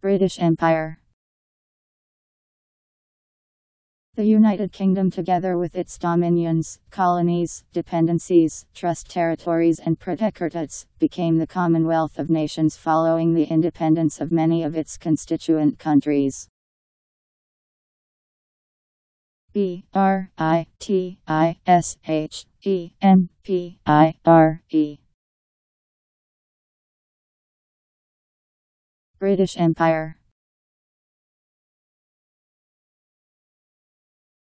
British Empire The United Kingdom together with its dominions, colonies, dependencies, trust territories and protectorates, became the Commonwealth of Nations following the independence of many of its constituent countries. B R I T I S H E M P I R E British Empire